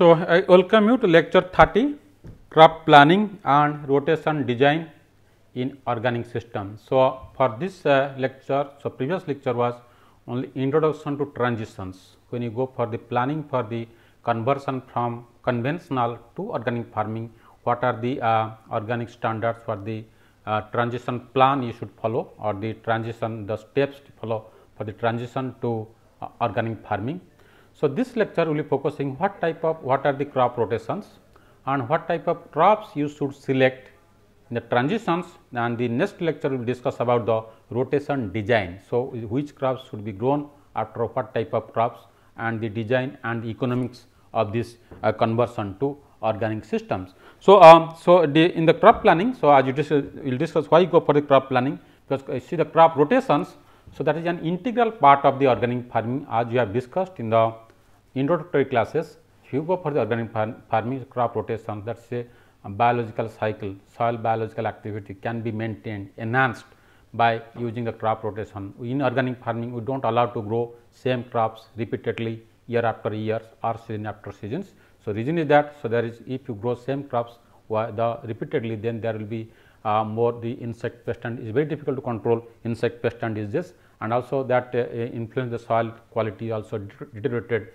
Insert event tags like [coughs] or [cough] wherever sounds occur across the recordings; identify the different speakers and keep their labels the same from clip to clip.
Speaker 1: So, I welcome you to lecture 30 crop planning and rotation design in organic system. So, for this uh, lecture, so previous lecture was only introduction to transitions. When you go for the planning for the conversion from conventional to organic farming, what are the uh, organic standards for the uh, transition plan you should follow or the transition the steps to follow for the transition to uh, organic farming. So, this lecture will be focusing what type of what are the crop rotations and what type of crops you should select in the transitions and the next lecture will discuss about the rotation design. So, which crops should be grown after what type of crops and the design and the economics of this uh, conversion to organic systems. So, um, so the, in the crop planning, so as you will discuss why you go for the crop planning because you see the crop rotations. So, that is an integral part of the organic farming as you have discussed in the introductory classes. If you go for the organic farming crop rotation that is a biological cycle, soil biological activity can be maintained, enhanced by using the crop rotation. In organic farming, we do not allow to grow same crops repeatedly year after year or season after seasons. So, reason is that, so there is if you grow same crops the repeatedly then there will be uh, more the insect pest and is very difficult to control insect pest and diseases and also that uh, influence the soil quality also deteriorated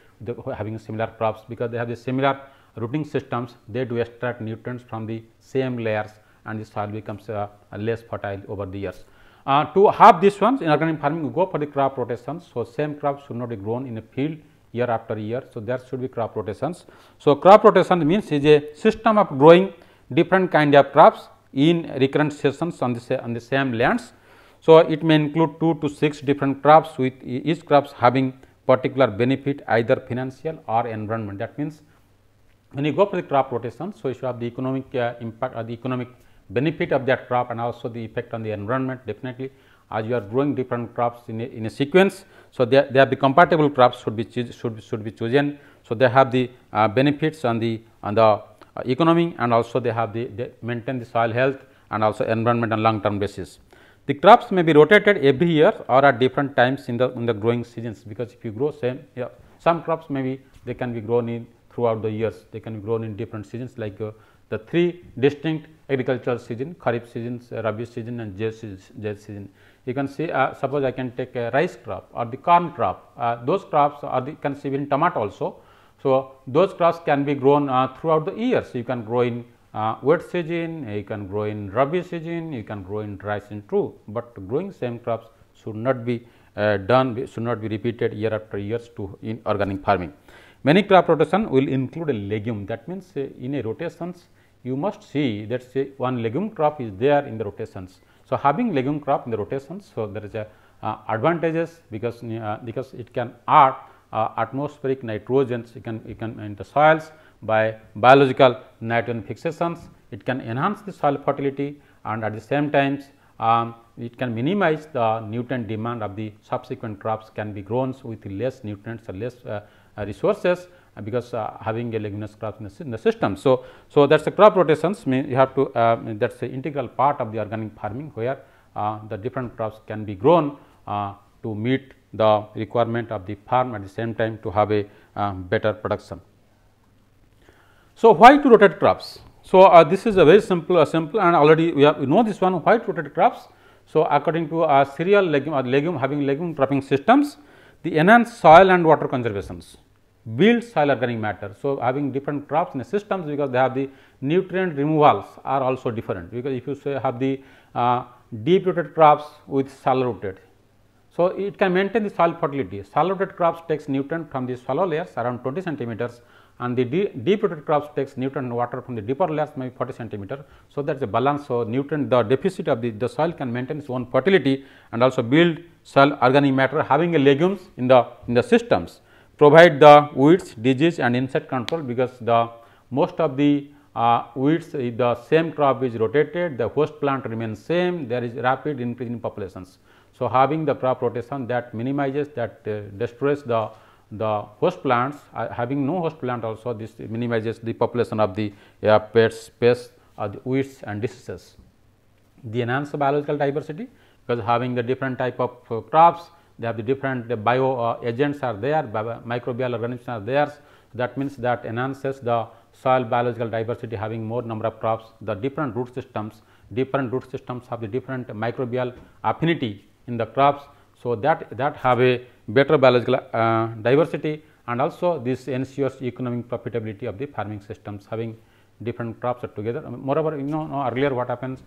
Speaker 1: having similar crops because they have the similar rooting systems they do extract nutrients from the same layers and the soil becomes uh, less fertile over the years. Uh, to have this ones in organic farming we go for the crop rotations. So, same crops should not be grown in a field year after year. So, there should be crop rotations. So, crop rotation means is a system of growing different kind of crops in recurrent seasons on the, on the same lands. So, it may include 2 to 6 different crops with each crops having particular benefit either financial or environment. That means, when you go for the crop rotation, so you should have the economic uh, impact or the economic benefit of that crop and also the effect on the environment definitely as you are growing different crops in a, in a sequence. So, they, they have the compatible crops should be should should be chosen. So, they have the uh, benefits on the on the uh, economy and also they have the they maintain the soil health and also environment on long term basis. The crops may be rotated every year or at different times in the in the growing seasons because if you grow same yeah, some crops maybe they can be grown in throughout the years. They can be grown in different seasons like uh, the three distinct agricultural season kharif seasons uh, rabi season and zaid season you can see uh, suppose I can take a rice crop or the corn crop. Uh, those crops are the can see in tomato also. So, those crops can be grown uh, throughout the years. You can grow in uh, wet season you can grow in rabi season you can grow in dry season true, but growing same crops should not be uh, done should not be repeated year after years to in organic farming. Many crop rotation will include a legume that means uh, in a rotations you must see that say one legume crop is there in the rotations so, having legume crop in the rotations, so there is a uh, advantages because uh, because it can add uh, atmospheric nitrogens you can you can in the soils by biological nitrogen fixations it can enhance the soil fertility and at the same time um, it can minimize the nutrient demand of the subsequent crops can be grown with less nutrients or less uh, uh, resources uh, because uh, having a leguminous crop in the, system. So, so that is the crop rotations mean you have to uh, that is the integral part of the organic farming where the different crops can be grown to meet the requirement of the farm at the same time to have a better production. So, why to rotate crops? So, uh, this is a very simple uh, simple and already we, have, we know this one why to rotate crops. So, according to uh, cereal legume or legume having legume cropping systems the enhanced soil and water conservations build soil organic matter. So, having different crops in the systems because they have the nutrient removals are also different because if you say have the uh, deep rooted crops with shallow rooted. So, it can maintain the soil fertility. Shallow rooted crops takes nutrient from the shallow layers around 20 centimeters and the deep rooted crops takes nutrient water from the deeper layers maybe 40 centimeter. So, that is a balance. So, nutrient the deficit of the, the soil can maintain its own fertility and also build soil organic matter having a legumes in the in the systems provide the weeds, disease and insect control because the most of the uh, weeds the same crop is rotated, the host plant remains same, there is rapid increase in populations. So, having the crop rotation that minimizes that uh, destroys the the host plants uh, having no host plant also this minimizes the population of the uh, pests, pests or the weeds and diseases. The enhanced biological diversity because having the different type of uh, crops they have the different bio uh, agents are there, microbial organisms are there. That means that enhances the soil biological diversity having more number of crops, the different root systems, different root systems have the different microbial affinity in the crops. So, that, that have a better biological uh, diversity and also this ensures economic profitability of the farming systems having different crops together. Moreover, you know earlier what happens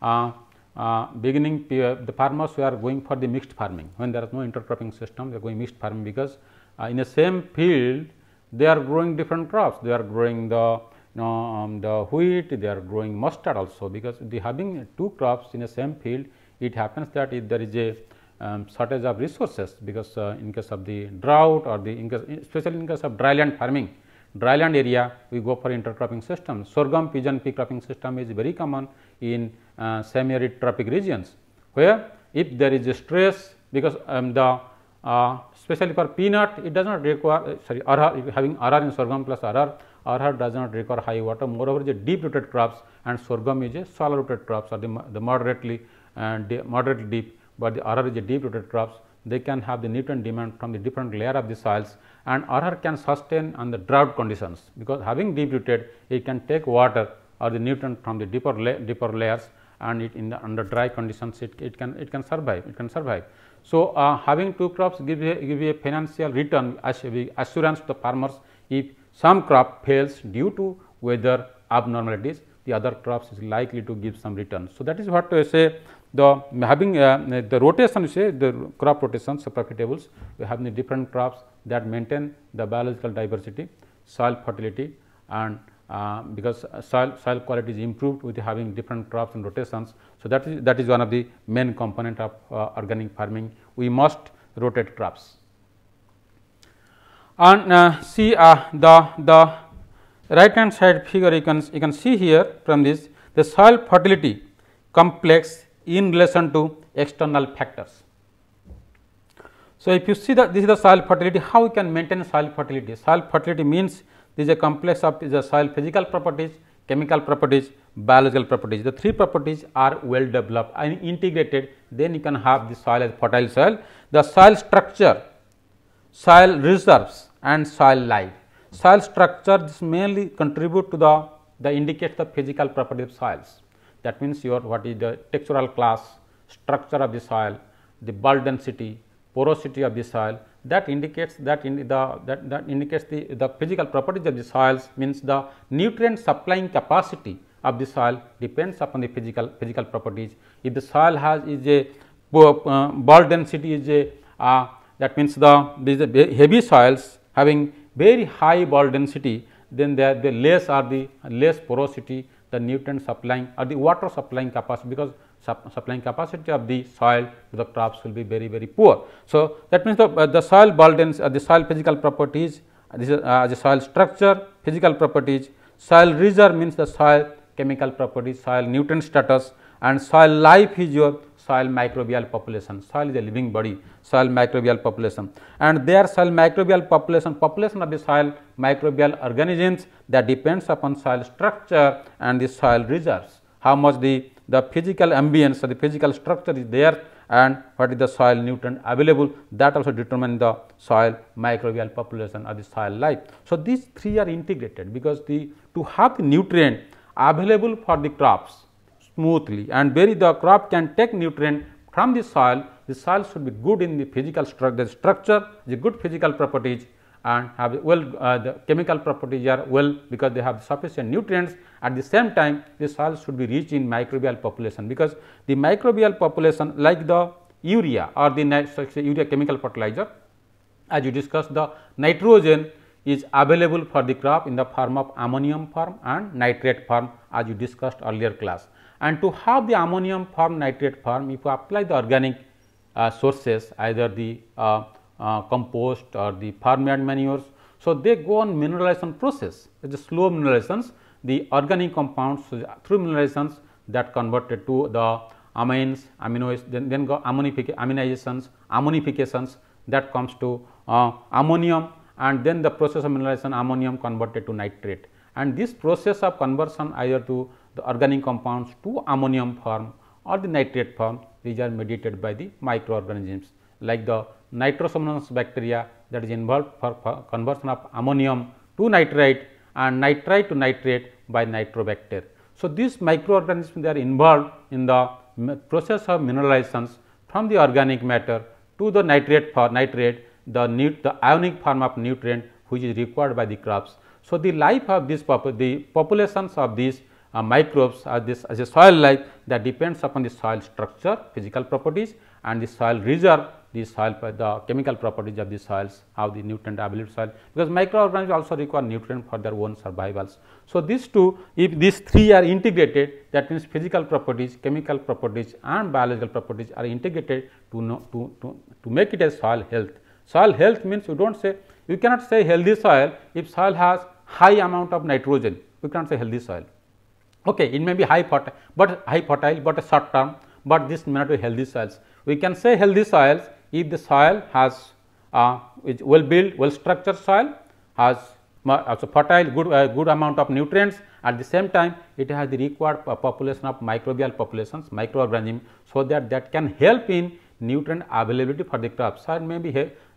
Speaker 1: uh, uh, beginning the farmers were going for the mixed farming when there is no intercropping system they are going mixed farming because uh, in the same field they are growing different crops they are growing the you know um, the wheat they are growing mustard also because the having two crops in the same field it happens that if there is a um, shortage of resources because uh, in case of the drought or the in case, especially in case of dryland farming dryland area we go for intercropping system. Sorghum pigeon pea cropping system is very common in uh, semi arid tropic regions where if there is a stress because um, the uh, especially for peanut it does not require uh, sorry arhar having arhar in sorghum plus arhar arhar does not require high water. Moreover the deep rooted crops and sorghum is a shallow rooted crops or the, the moderately and uh, moderately deep but the arhar is a deep rooted crops they can have the nutrient demand from the different layer of the soils and arhar can sustain on the drought conditions because having deep rooted it can take water or the nutrient from the deeper la deeper layers and it in the under dry conditions it, it can it can survive it can survive. So, uh, having two crops give a give a financial return as assurance to the farmers if some crop fails due to weather abnormalities the other crops is likely to give some return. So, that is what I say the having uh, the rotation you say the crop rotations of profitables we have the different crops that maintain the biological diversity, soil fertility and uh, because soil, soil quality is improved with having different crops and rotations. So, that is that is one of the main component of uh, organic farming we must rotate crops. And uh, see uh, the the right hand side figure you can you can see here from this the soil fertility complex in relation to external factors. So, if you see that this is the soil fertility, how we can maintain soil fertility? Soil fertility means this is a complex of the soil physical properties, chemical properties, biological properties. The three properties are well developed and integrated, then you can have the soil as fertile soil. The soil structure, soil reserves and soil life. Soil structure this mainly contribute to the, the indicates the physical property of soils. That means your what is the textural class, structure of the soil, the bulk density, porosity of the soil that indicates that in the that, that indicates the, the physical properties of the soils means the nutrient supplying capacity of the soil depends upon the physical physical properties. If the soil has is a uh, bulk density is a uh, that means the these heavy soils having very high bulk density then the, the less are the less porosity the nutrient supplying or the water supplying capacity because supplying capacity of the soil to the crops will be very very poor. So, that means the, uh, the soil burdens uh, the soil physical properties uh, this is uh, the soil structure physical properties soil reserve means the soil chemical properties soil nutrient status and soil life is your soil microbial population. Soil is a living body soil microbial population. And their soil microbial population population of the soil microbial organisms that depends upon soil structure and the soil reserves. How much the the physical ambience or the physical structure is there and what is the soil nutrient available that also determine the soil microbial population or the soil life. So, these three are integrated because the to have the nutrient available for the crops smoothly and where the crop can take nutrient from the soil, the soil should be good in the physical structure, the structure, the good physical properties and have well uh, the chemical properties are well because they have sufficient nutrients. At the same time the soil should be rich in microbial population because the microbial population like the urea or the urea chemical fertilizer as you discussed the nitrogen is available for the crop in the form of ammonium form and nitrate form as you discussed earlier class and to have the ammonium form nitrate form if you apply the organic uh, sources either the uh, uh, compost or the farmyard manures. So, they go on mineralization process it is a slow mineralizations the organic compounds through mineralizations that converted to the amines amino then, then go ammonific ammonizations ammonifications that comes to uh, ammonium and then the process of mineralization ammonium converted to nitrate and this process of conversion either to the organic compounds to ammonium form or the nitrate form these are mediated by the microorganisms like the nitrosomonas bacteria that is involved for, for conversion of ammonium to nitrite and nitrite to nitrate by nitrobacter. So, these microorganisms they are involved in the process of mineralizations from the organic matter to the nitrate for nitrate the, the ionic form of nutrient which is required by the crops. So, the life of this the populations of these uh, microbes as this as a soil life that depends upon the soil structure physical properties and the soil reserve the soil the chemical properties of the soils how the nutrient available soil because microorganisms also require nutrient for their own survivals. So, these two if these three are integrated that means physical properties chemical properties and biological properties are integrated to know to, to, to make it a soil health. Soil health means you do not say you cannot say healthy soil if soil has high amount of nitrogen you cannot say healthy soil. Okay, it may be high fertile, but high fertile, but a short term, but this may not be healthy soils. We can say healthy soils if the soil has uh, well built, well structured soil, has also fertile, good uh, good amount of nutrients. At the same time, it has the required population of microbial populations, microorganisms, so that that can help in nutrient availability for the crop. Soil may be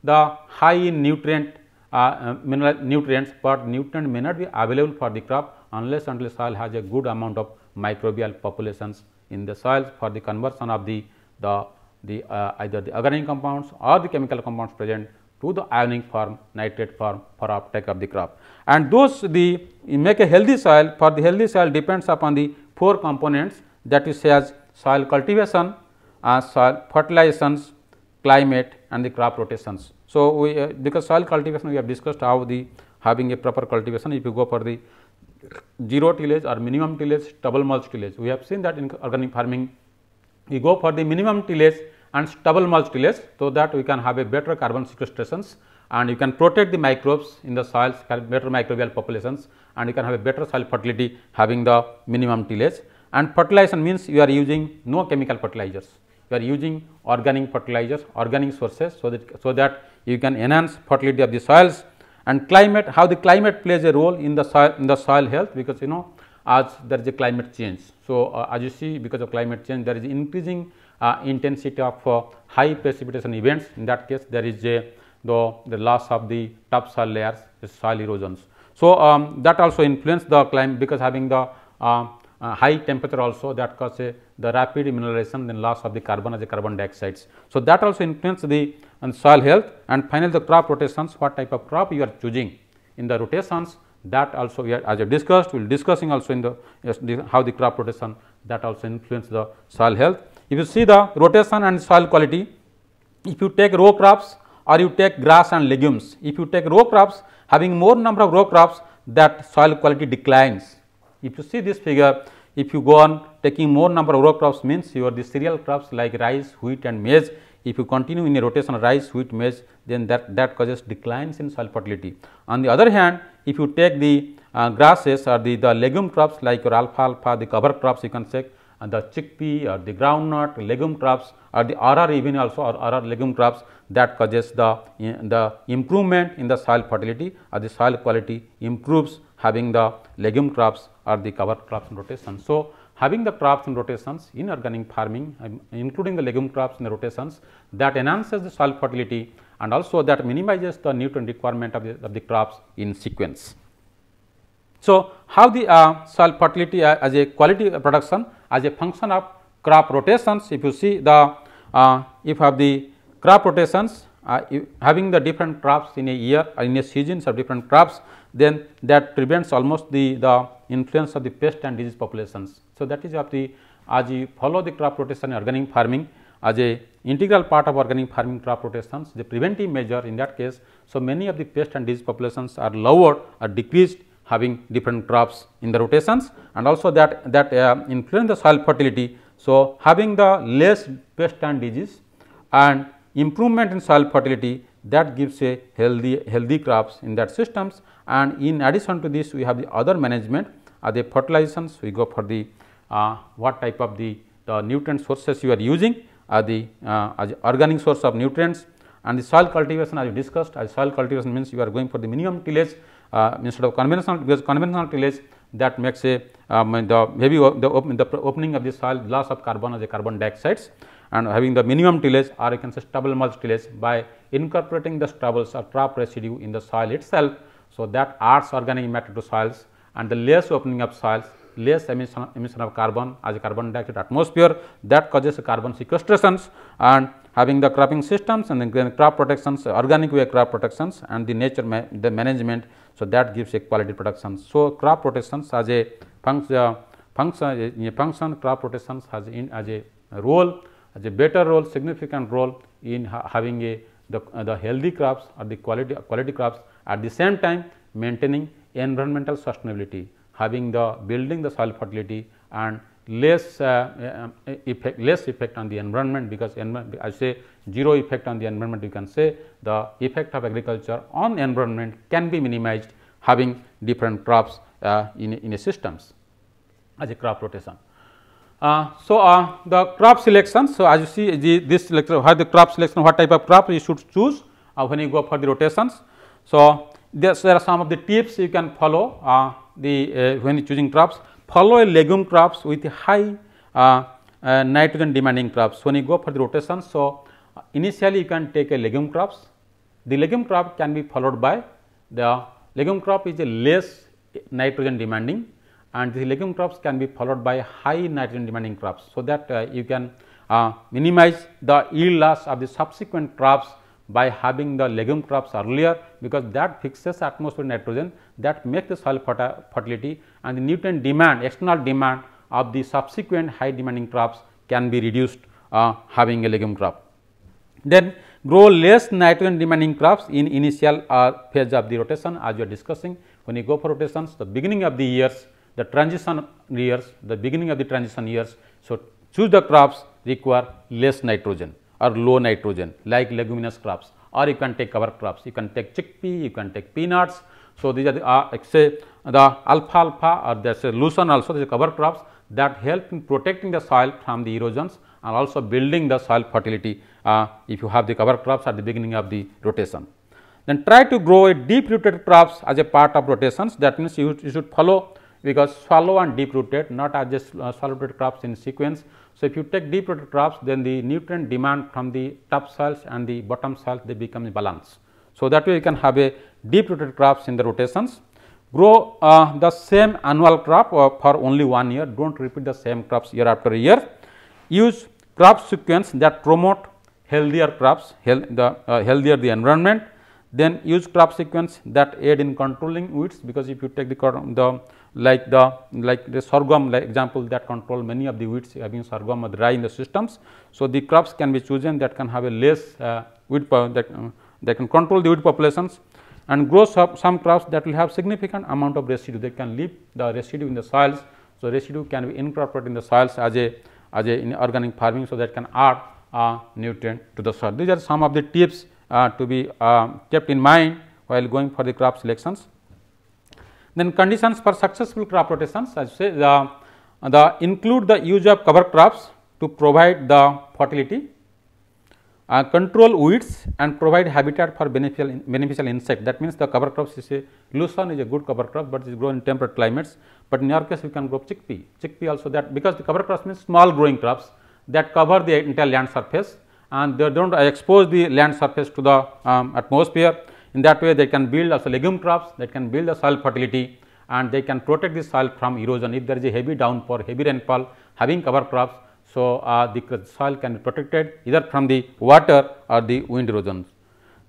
Speaker 1: the high in nutrient uh, uh, mineral nutrients, but nutrient may not be available for the crop unless until soil has a good amount of microbial populations in the soil for the conversion of the, the, the uh, either the organic compounds or the chemical compounds present to the ionic form, nitrate form for uptake of the crop. And those the make a healthy soil for the healthy soil depends upon the four components that is as soil cultivation, uh, soil fertilizations, climate and the crop rotations. So, we uh, because soil cultivation we have discussed how the having a proper cultivation if you go for the zero tillage or minimum tillage, stubble mulch tillage. We have seen that in organic farming, we go for the minimum tillage and stubble mulch tillage, so that we can have a better carbon sequestrations and you can protect the microbes in the soils, better microbial populations and you can have a better soil fertility having the minimum tillage. And fertilization means you are using no chemical fertilizers, you are using organic fertilizers, organic sources, so that so that you can enhance fertility of the soils and climate how the climate plays a role in the soil in the soil health because you know as there is a climate change. So, uh, as you see because of climate change there is increasing uh, intensity of uh, high precipitation events in that case there is a the, the loss of the top soil layers the soil erosions. So, um, that also influence the climate because having the uh, uh, high temperature also that causes the rapid mineralization then loss of the carbon as a carbon dioxide. So, that also influence the and soil health and finally, the crop rotations what type of crop you are choosing in the rotations that also we are as I discussed we will discussing also in the, yes, how the crop rotation that also influence the soil health. If you see the rotation and soil quality if you take row crops or you take grass and legumes if you take row crops having more number of row crops that soil quality declines. If you see this figure if you go on taking more number of row crops means your the cereal crops like rice, wheat and maize if you continue in a rotation rice, wheat, maize, then that, that causes declines in soil fertility. On the other hand, if you take the uh, grasses or the, the legume crops like your alfalfa, the cover crops you can say and the chickpea or the groundnut, legume crops or the arhar even also or arhar legume crops that causes the, the improvement in the soil fertility or the soil quality improves having the legume crops or the cover crops in rotation. So, having the crops in rotations in organic farming um, including the legume crops in the rotations that enhances the soil fertility and also that minimizes the nutrient requirement of the, of the crops in sequence. So, how the uh, soil fertility uh, as a quality production as a function of crop rotations if you see the uh, if have the crop rotations uh, having the different crops in a year or in a seasons of different crops then that prevents almost the, the influence of the pest and disease populations. So, that is of the as you follow the crop rotation organic farming as a integral part of organic farming crop rotations the preventive measure in that case. So, many of the pest and disease populations are lowered or decreased having different crops in the rotations and also that that uh, influence the soil fertility. So, having the less pest and disease and improvement in soil fertility that gives a healthy healthy crops in that systems. And in addition to this we have the other management. Are the fertilizations we go for the uh, what type of the, the nutrient sources you are using. Are the uh, as organic source of nutrients. And the soil cultivation as we discussed as soil cultivation means you are going for the minimum tillage uh, instead of conventional because conventional tillage that makes a um, the heavy the, op the opening of the soil loss of carbon as a carbon dioxides and having the minimum tillage or you can say stubble mulch tillage by incorporating the stubbles or crop residue in the soil itself So, that adds organic matter to soils and the less opening of soils, less emission, emission of carbon as a carbon dioxide atmosphere that causes carbon sequestrations and having the cropping systems and then crop protections, organic way crop protections and the nature ma the management. So, that gives a quality production. So, crop protections as a function, function, function crop protections has in as a role as a better role significant role in ha having a the, uh, the healthy crops or the quality quality crops at the same time maintaining environmental sustainability having the building the soil fertility and less uh, uh, effect less effect on the environment because I say zero effect on the environment you can say the effect of agriculture on environment can be minimized having different crops uh, in, in a systems as a crop rotation. Uh, so, uh, the crop selection. So, as you see the, this lecture what the crop selection what type of crop you should choose uh, when you go for the rotations. So, there, there are some of the tips you can follow uh, the uh, when choosing crops follow a legume crops with high uh, nitrogen demanding crops when you go for the rotation. So, initially you can take a legume crops the legume crop can be followed by the legume crop is a less nitrogen demanding and the legume crops can be followed by high nitrogen demanding crops. So, that uh, you can uh, minimize the yield loss of the subsequent crops by having the legume crops earlier because that fixes atmospheric nitrogen that makes the soil fertility and the nutrient demand external demand of the subsequent high demanding crops can be reduced uh, having a legume crop. Then grow less nitrogen demanding crops in initial uh, phase of the rotation as we are discussing when you go for rotations the beginning of the years the transition years, the beginning of the transition years. So, choose the crops require less nitrogen or low nitrogen like leguminous crops or you can take cover crops, you can take chickpea, you can take peanuts. So, these are the uh, say the alfalfa or there is a lucerne also these cover crops that help in protecting the soil from the erosions and also building the soil fertility uh, if you have the cover crops at the beginning of the rotation. Then try to grow a deep rooted crops as a part of rotations that means you, you should follow because shallow and deep rooted not as just uh, shallow rooted crops in sequence. So, if you take deep rooted crops then the nutrient demand from the top soils and the bottom soils they become balance. So, that way you can have a deep rooted crops in the rotations. Grow uh, the same annual crop uh, for only one year, do not repeat the same crops year after year. Use crop sequence that promote healthier crops, health, the uh, healthier the environment. Then use crop sequence that aid in controlling weeds because if you take the, the like the like the sorghum like example that control many of the weeds having sorghum or rye in the systems. So, the crops can be chosen that can have a less uh, weed that, uh, that can control the weed populations and grow some crops that will have significant amount of residue they can leave the residue in the soils. So, residue can be incorporated in the soils as a as a in organic farming. So, that can add uh, nutrient to the soil. These are some of the tips uh, to be uh, kept in mind while going for the crop selections. Then conditions for successful crop rotations as say the, the include the use of cover crops to provide the fertility, uh, control weeds and provide habitat for beneficial, beneficial insect. That means, the cover crops is a lucerne is a good cover crop, but it is grown in temperate climates, but in our case we can grow chickpea. Chickpea also that because the cover crops means small growing crops that cover the entire land surface and they do not expose the land surface to the um, atmosphere in that way they can build also legume crops they can build the soil fertility and they can protect the soil from erosion if there is a heavy downpour, heavy rainfall having cover crops. So, uh, the soil can be protected either from the water or the wind erosion.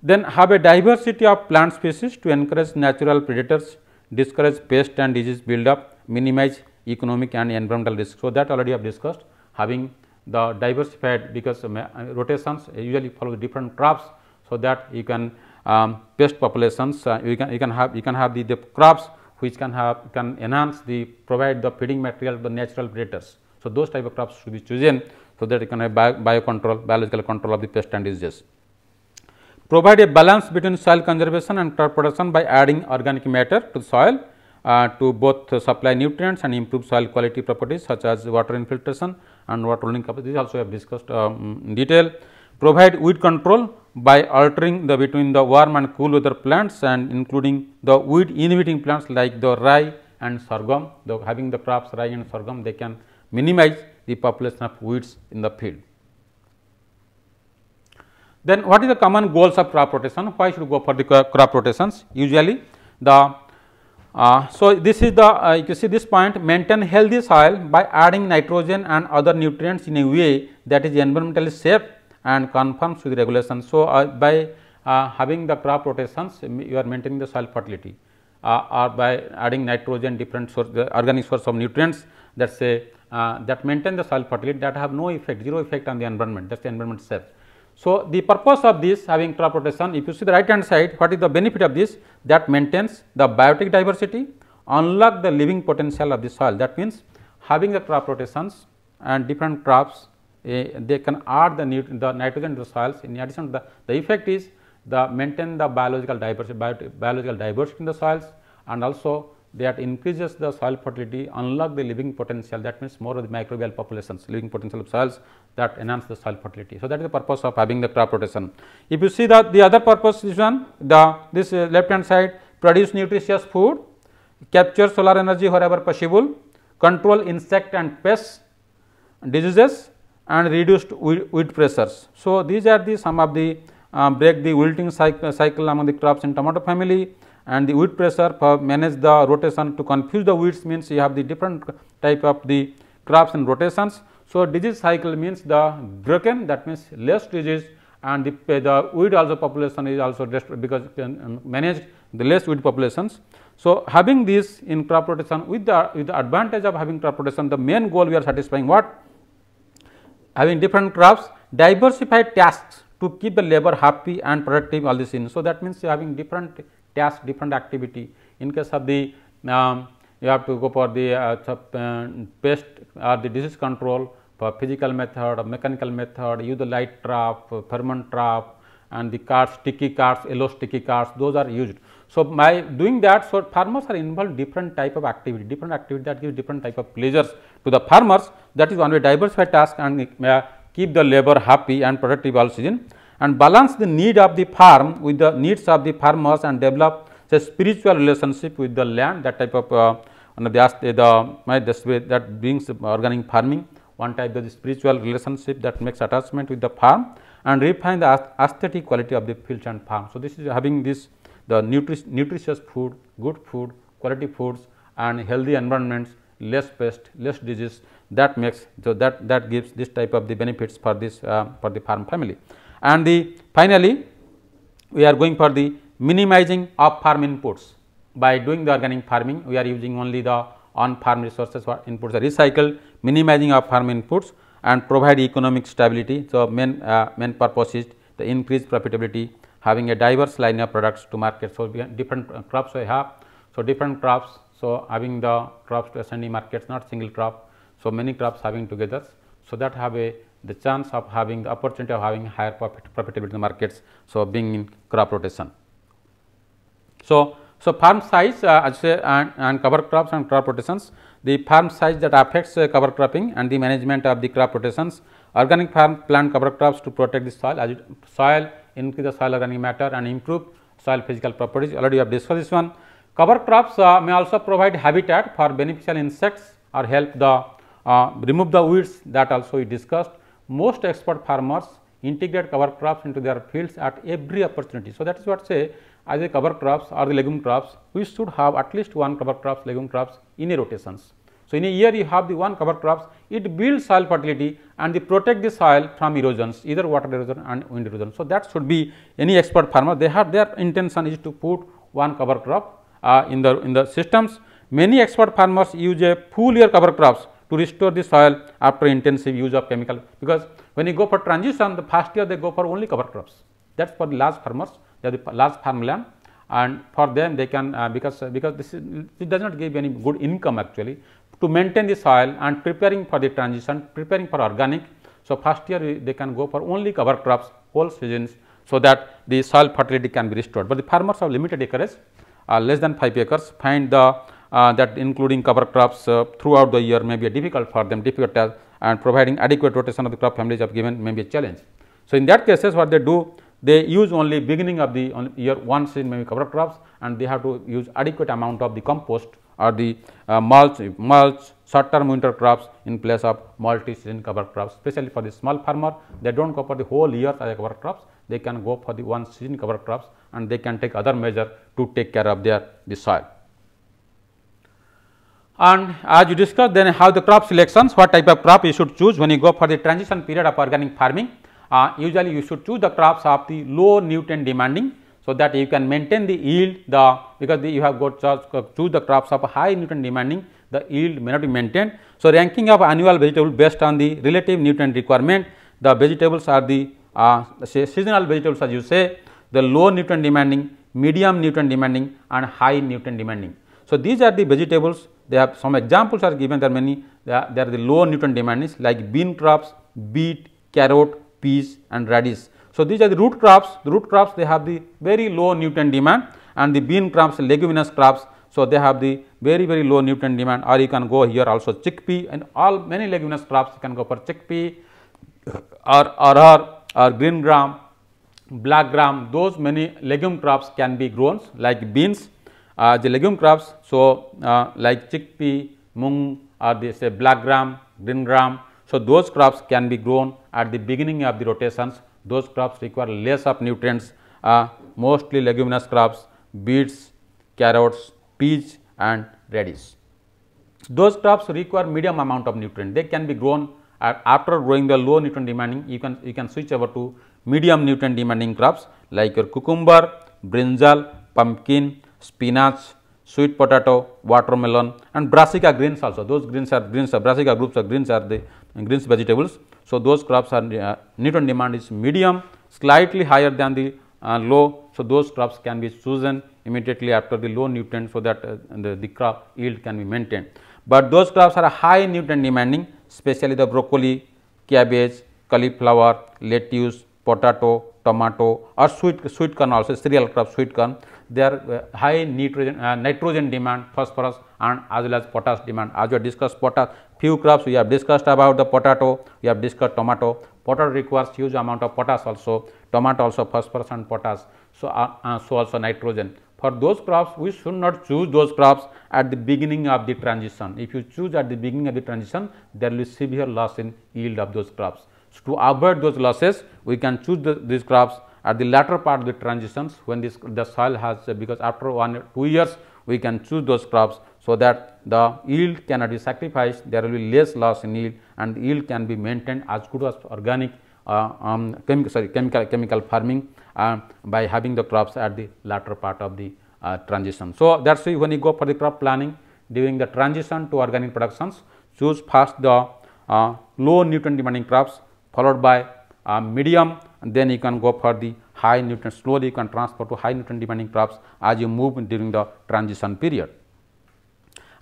Speaker 1: Then have a diversity of plant species to encourage natural predators, discourage pest and disease build up, minimize economic and environmental risk. So, that already I have discussed having the diversified because uh, rotations usually follow different crops. So, that you can um, pest populations uh, you can you can have you can have the, the crops which can have can enhance the provide the feeding material to the natural predators. So, those type of crops should be chosen so that you can have bio, control biological control of the pest and diseases. Provide a balance between soil conservation and crop production by adding organic matter to the soil uh, to both uh, supply nutrients and improve soil quality properties such as water infiltration and water holding capacity. Also I have discussed um, in detail. Provide weed control by altering the between the warm and cool weather plants and including the weed inhibiting plants like the rye and sorghum, the having the crops rye and sorghum they can minimize the population of weeds in the field. Then what is the common goals of crop rotation? Why should we go for the crop rotations? Usually The uh, so this is the uh, you see this point maintain healthy soil by adding nitrogen and other nutrients in a way that is environmentally safe and conforms with regulations. So, uh, by uh, having the crop rotations you are maintaining the soil fertility uh, or by adding nitrogen different source the organic source of nutrients that say uh, that maintain the soil fertility that have no effect zero effect on the environment that is the environment safe. So, the purpose of this having crop rotation if you see the right hand side what is the benefit of this? That maintains the biotic diversity unlock the living potential of the soil. That means having the crop rotations and different crops uh, they can add the, the nitrogen to the soils. In addition to the, the effect is the maintain the biological diversity biological diversity in the soils and also that increases the soil fertility, unlock the living potential that means more of the microbial populations living potential of soils that enhance the soil fertility. So, that is the purpose of having the crop rotation. If you see that the other purpose is one the this uh, left hand side produce nutritious food, capture solar energy wherever possible, control insect and pest diseases and reduced weed pressures. So, these are the some of the uh, break the wilting cycle, cycle among the crops in tomato family and the weed pressure manage the rotation to confuse the weeds means you have the different type of the crops and rotations. So, disease cycle means the broken that means less disease and the, the weed also population is also because um, managed the less weed populations. So, having this in crop rotation with the with the advantage of having crop rotation the main goal we are satisfying what having different crops diversified tasks to keep the labor happy and productive all this in. So, that means you having different task different activity. In case of the um, you have to go for the uh, uh, pest or the disease control for physical method mechanical method, use the light trap, pheromone trap and the cards, sticky cards, yellow sticky cards, those are used. So, by doing that, so farmers are involved different type of activity, different activity that gives different type of pleasures to the farmers. That is one way diversify task and uh, keep the labor happy and productive all season and balance the need of the farm with the needs of the farmers and develop a spiritual relationship with the land that type of uh, the, the, way that brings organic farming one type of the spiritual relationship that makes attachment with the farm and refine the aesthetic quality of the fields and farm. So, this is having this the nutri nutritious food, good food, quality foods and healthy environments, less pest, less disease that makes so that that gives this type of the benefits for this uh, for the farm family and the finally, we are going for the minimizing of farm inputs. By doing the organic farming, we are using only the on farm resources or inputs are recycled, minimizing of farm inputs and provide economic stability. So, main, uh, main purpose is the increased profitability, having a diverse line of products to market. So, different uh, crops we have. So, different crops. So, having the crops to ascending markets, not single crop. So, many crops having together. So, that have a the chance of having the opportunity of having higher profit, profitability in the markets. So, being in crop rotation. So, so farm size uh, say and, and cover crops and crop rotations, the farm size that affects uh, cover cropping and the management of the crop rotations, organic farm plant cover crops to protect the soil, as soil increase the soil organic matter and improve soil physical properties, already we have discussed this one. Cover crops uh, may also provide habitat for beneficial insects or help the uh, remove the weeds that also we discussed most expert farmers integrate cover crops into their fields at every opportunity. So, that is what say as a cover crops or the legume crops, we should have at least one cover crops, legume crops in a rotations. So, in a year you have the one cover crops, it builds soil fertility and they protect the soil from erosions, either water erosion and wind erosion. So, that should be any expert farmer, they have their intention is to put one cover crop uh, in the in the systems. Many expert farmers use a full year cover crops to restore the soil after intensive use of chemical. Because when you go for transition the first year they go for only cover crops. That is for the large farmers they are the large farmland and for them they can uh, because uh, because this is it does not give any good income actually. To maintain the soil and preparing for the transition preparing for organic. So, first year they can go for only cover crops whole seasons so that the soil fertility can be restored, but the farmers have limited acreage uh, less than 5 acres. Find the uh, that including cover crops uh, throughout the year may be difficult for them difficult task and providing adequate rotation of the crop families of given may be a challenge. So, in that cases what they do they use only beginning of the year one season maybe cover crops and they have to use adequate amount of the compost or the uh, mulch, mulch short term winter crops in place of multi season cover crops especially for the small farmer they do not go for the whole year as a cover crops they can go for the one season cover crops and they can take other measure to take care of their the soil. And as you discussed then how the crop selections, what type of crop you should choose when you go for the transition period of organic farming. Uh, usually you should choose the crops of the low nutrient demanding so that you can maintain the yield the because the, you have got to choose the crops of high nutrient demanding the yield may not be maintained. So, ranking of annual vegetable based on the relative nutrient requirement the vegetables are the uh, say seasonal vegetables as you say the low nutrient demanding, medium nutrient demanding and high nutrient demanding. So, these are the vegetables they have some examples are given there are many they are, the low nutrient demanding like bean crops, beet, carrot, peas and radish. So, these are the root crops, the root crops they have the very low nutrient demand and the bean crops leguminous crops. So, they have the very very low nutrient demand or you can go here also chickpea and all many leguminous crops you can go for chickpea [coughs] or or, or green gram black gram those many legume crops can be grown like beans the legume crops. So, uh, like chickpea, mung or they say black gram, green gram. So, those crops can be grown at the beginning of the rotations those crops require less of nutrients uh, mostly leguminous crops beets, carrots, peas and radish. Those crops require medium amount of nutrient they can be grown after growing the low nutrient demanding you can you can switch over to medium nutrient demanding crops like your cucumber, brinjal, pumpkin, spinach, sweet potato, watermelon and brassica greens also those greens are greens are brassica groups of greens are the greens vegetables. So, those crops are uh, nutrient demand is medium slightly higher than the uh, low. So, those crops can be chosen immediately after the low nutrient so that uh, the, the crop yield can be maintained. But those crops are high nutrient demanding especially the broccoli, cabbage, cauliflower, lettuce, potato, tomato or sweet sweet corn also cereal crop sweet corn they are uh, high nitrogen uh, nitrogen demand phosphorus and as well as potash demand. As we have discussed potash few crops we have discussed about the potato we have discussed tomato. Potato requires huge amount of potash also. Tomato also phosphorus and potash. So uh, uh, so also nitrogen. For those crops we should not choose those crops at the beginning of the transition. If you choose at the beginning of the transition there will be severe loss in yield of those crops. So, to avoid those losses we can choose the, these crops at the latter part of the transitions when this the soil has because after one two years we can choose those crops so that the yield cannot be sacrificed there will be less loss in yield and yield can be maintained as good as organic uh, um, chemical sorry chemical chemical farming uh, by having the crops at the latter part of the uh, transition. So, that is why when you go for the crop planning during the transition to organic productions choose first the uh, low nutrient demanding crops followed by uh, medium and then you can go for the high nutrient slowly you can transfer to high nutrient demanding crops as you move during the transition period.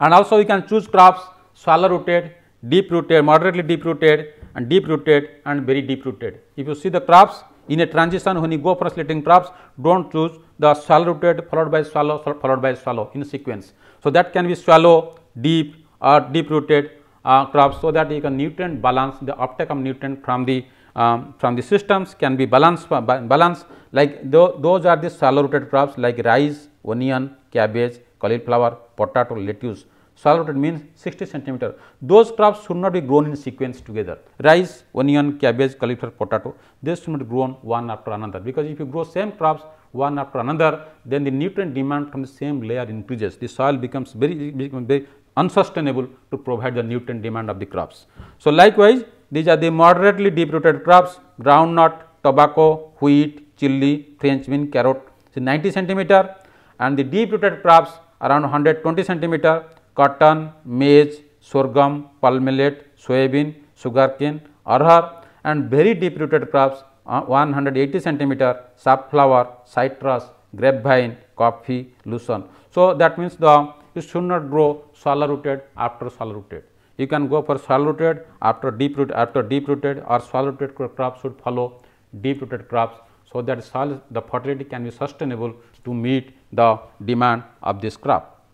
Speaker 1: And also you can choose crops shallow rooted, deep rooted, moderately deep rooted and deep rooted and very deep rooted. If you see the crops in a transition when you go for selecting crops do not choose the shallow rooted followed by shallow followed by shallow in sequence. So, that can be shallow, deep or deep rooted uh, crops so that you can nutrient balance the uptake of nutrient from the um, from the systems can be balanced balance like th those are the shallow rooted crops like rice, onion, cabbage, cauliflower, potato, lettuce. Shallow rooted means 60 centimeter. Those crops should not be grown in sequence together. Rice, onion, cabbage, cauliflower, potato, they should not be grown one after another because if you grow same crops one after another, then the nutrient demand from the same layer increases. The soil becomes very, very unsustainable to provide the nutrient demand of the crops. So, likewise these are the moderately deep rooted crops groundnut, tobacco, wheat, chili, French bean, carrot. So 90 centimeter. And the deep rooted crops around 120 centimeter. Cotton, maize, sorghum, palm soybean, sugarcane, arhar and very deep rooted crops uh, 180 centimeter. Safflower, citrus, grapevine, coffee, lucerne. So, that means the you should not grow shallow rooted after shallow rooted. You can go for shallow rooted after deep root after deep rooted or shallow rooted crops should follow deep rooted crops. So, that soil the fertility can be sustainable to meet the demand of this crop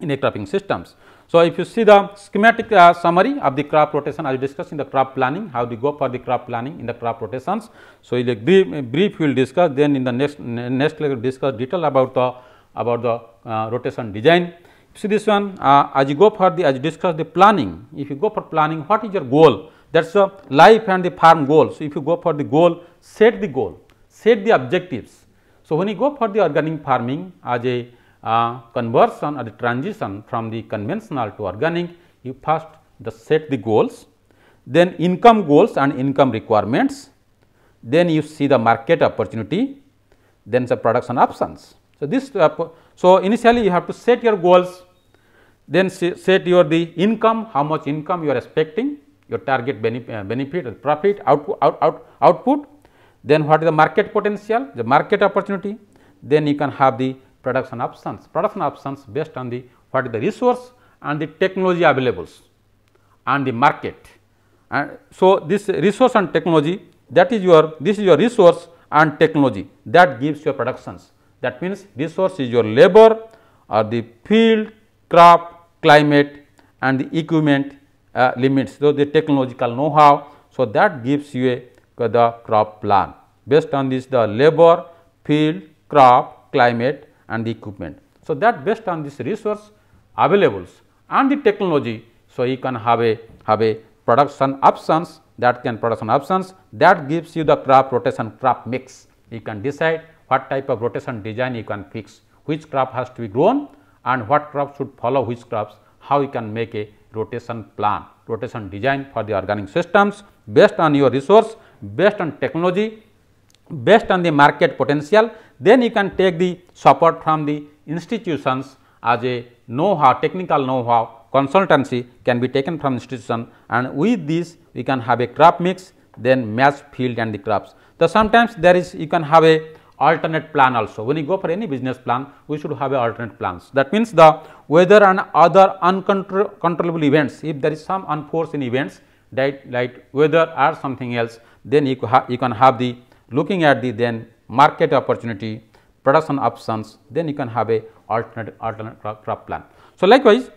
Speaker 1: in a cropping systems. So, if you see the schematic uh, summary of the crop rotation we discussed in the crop planning, how we go for the crop planning in the crop rotations. So, in a brief, brief we will discuss then in the next next lecture discuss detail about the about the uh, rotation design. See this one uh, as you go for the as you discuss the planning if you go for planning what is your goal that is the life and the farm goal. So, if you go for the goal set the goal set the objectives. So, when you go for the organic farming as a uh, conversion or the transition from the conventional to organic, you first the set the goals, then income goals and income requirements, then you see the market opportunity, then the production options. So, this uh, so initially you have to set your goals, then set your the income, how much income you are expecting, your target benefit, uh, benefit profit, output, out, out, output, then what is the market potential, the market opportunity, then you can have the production options, production options based on the what is the resource and the technology available and the market. And so, this resource and technology that is your this is your resource and technology that gives your productions. That means, resource is your labor or the field, crop, climate and the equipment uh, limits. So, the technological know-how. So, that gives you a the crop plan based on this the labor, field, crop, climate and the equipment. So, that based on this resource availables and the technology. So, you can have a have a production options that can production options that gives you the crop rotation crop mix. You can decide what type of rotation design you can fix, which crop has to be grown and what crop should follow which crops, how you can make a rotation plan, rotation design for the organic systems based on your resource, based on technology, based on the market potential. Then you can take the support from the institutions as a know-how, technical know-how consultancy can be taken from institution and with this we can have a crop mix then match field and the crops. So, sometimes there is you can have a alternate plan also. When you go for any business plan, we should have alternate plans. That means, the weather and other uncontrollable events, if there is some unforeseen events that like weather or something else, then you, you can have the looking at the then market opportunity, production options, then you can have a alternate alternate crop plan. So, likewise,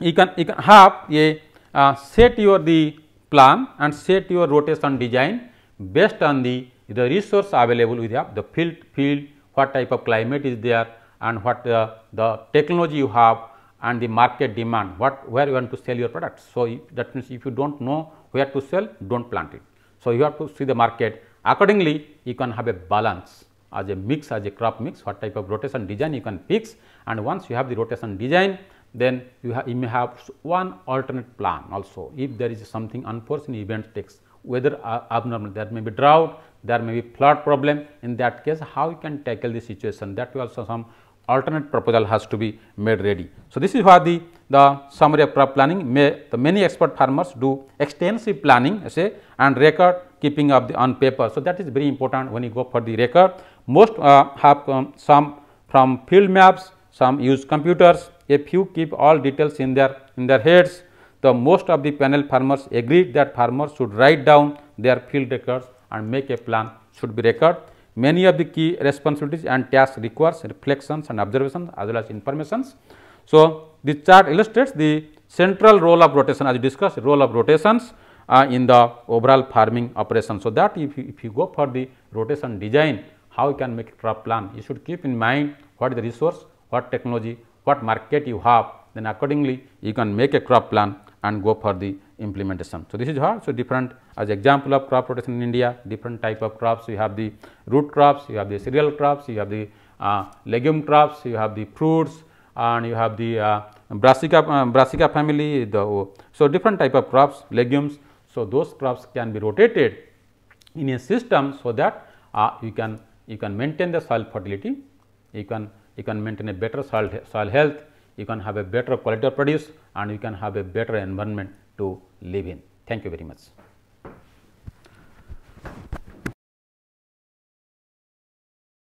Speaker 1: you can you can have a uh, set your the plan and set your rotation design based on the the resource available we have the field field what type of climate is there and what uh, the technology you have and the market demand what where you want to sell your products. So, if that means if you do not know where to sell do not plant it. So, you have to see the market accordingly you can have a balance as a mix as a crop mix what type of rotation design you can fix and once you have the rotation design then you, have, you may have one alternate plan also if there is something unforeseen event takes whether abnormal there may be drought there may be flood problem. In that case how you can tackle the situation? That also some alternate proposal has to be made ready. So, this is what the, the summary of crop planning may the many expert farmers do extensive planning say and record keeping of the on paper. So, that is very important when you go for the record. Most uh, have um, some from field maps some use computers. A few keep all details in their in their heads. The most of the panel farmers agreed that farmers should write down their field records and make a plan should be record. Many of the key responsibilities and tasks requires reflections and observations as well as informations. So, this chart illustrates the central role of rotation as discussed role of rotations uh, in the overall farming operation. So, that if you, if you go for the rotation design how you can make a crop plan you should keep in mind what is the resource, what technology, what market you have then accordingly you can make a crop plan and go for the implementation. So, this is how so different as example of crop rotation in India different type of crops you have the root crops, you have the cereal crops, you have the uh, legume crops, you have the fruits and you have the uh, brassica, uh, brassica family the so different type of crops legumes. So, those crops can be rotated in a system so that uh, you can you can maintain the soil fertility you can you can maintain a better soil soil health you can have a better quality of produce and you can have a better environment to live in. Thank you very much.